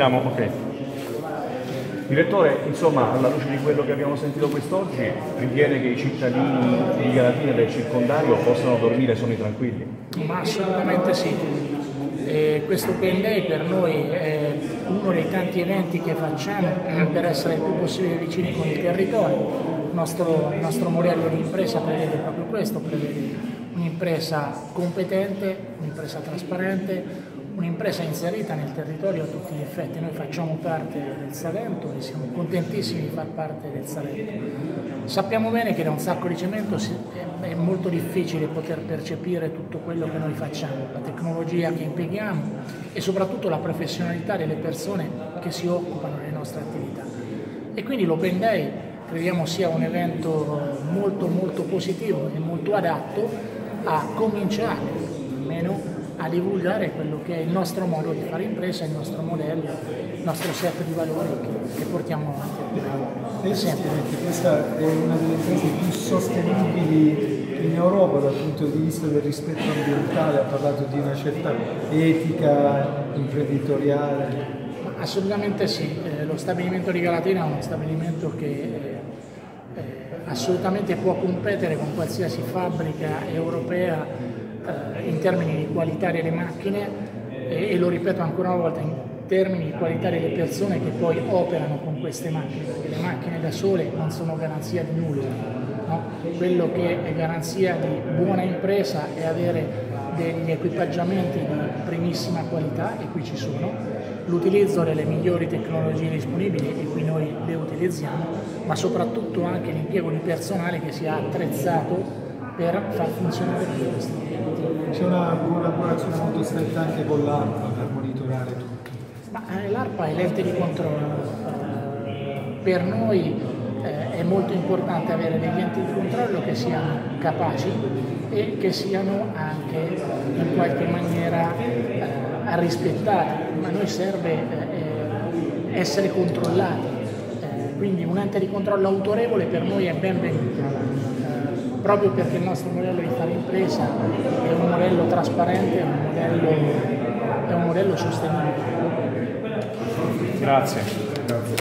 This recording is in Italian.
Siamo, ok. Direttore, insomma, alla luce di quello che abbiamo sentito quest'oggi, ritiene che i cittadini di Galatina e del circondario possano dormire sonni tranquilli? Ma assolutamente sì. E questo Day per noi è uno dei tanti eventi che facciamo per essere il più possibile vicini con il territorio. Il nostro, nostro modello di impresa prevede proprio questo, prevede un'impresa competente, un'impresa trasparente, un'impresa inserita nel territorio a tutti gli effetti. Noi facciamo parte del Salento e siamo contentissimi di far parte del Salento. Sappiamo bene che da un sacco di cemento è molto difficile poter percepire tutto quello che noi facciamo, la tecnologia che impieghiamo e soprattutto la professionalità delle persone che si occupano delle nostre attività. E quindi l'Open Day crediamo sia un evento molto molto positivo e molto adatto a cominciare almeno a divulgare quello che è il nostro modo di fare impresa, il nostro modello, il nostro set di valori che, che portiamo avanti. Esattamente, questa è una delle imprese più sostenibili in Europa dal punto di vista del rispetto ambientale, ha parlato di una certa etica imprenditoriale. Assolutamente sì, eh, lo stabilimento di Galatina è uno stabilimento che eh, assolutamente può competere con qualsiasi fabbrica europea eh, in termini di qualità delle macchine e, e, lo ripeto ancora una volta in termini di qualità delle persone che poi operano con queste macchine, perché le macchine da sole non sono garanzia di nulla. No? Quello che è garanzia di buona impresa è avere degli equipaggiamenti di primissima qualità, e qui ci sono, l'utilizzo delle migliori tecnologie disponibili, e qui noi le utilizziamo, ma soprattutto anche l'impiego di personale che sia attrezzato per far funzionare questo. C'è una collaborazione molto stretta anche con l'ARPA per monitorare tutto. Eh, L'ARPA è l'ente di controllo. Per noi eh, è molto importante avere degli enti di controllo che siano capaci e che siano anche in qualche maniera eh, rispettati, ma a noi serve eh, essere controllati, eh, quindi un ente di controllo autorevole per noi è benvenuto proprio perché il nostro modello di fare impresa è un modello trasparente, è un modello, è un modello sostenibile. Grazie.